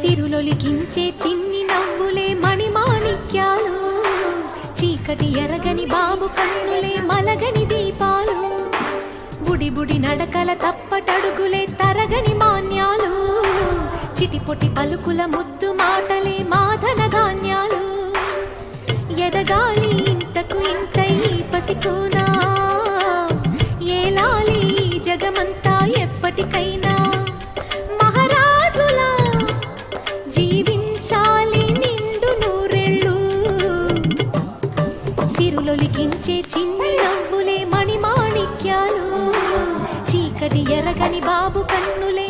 సిరులొలికించే చిన్ని నవ్వులే మణిమాణిక్యాలు. చీకటి ఎరగని బాబు కన్నులే మలగని దీపాలు. బుడి బుడి నడకల తప్పటడుగులే తరగని మాన్యాలు. చిటిపొటి పలుకుల ముద్దు మాటలే మాధన ధాన్యాలు. ఎదగాలి ఇంతకు ఇంత ఈ పసికోనా ఏలాలి జగమంత సిరులొలికించే చిన్ని నవ్వులే మణిమాణిక్యాలు. చీకటి ఎరగని బాబు కన్నులే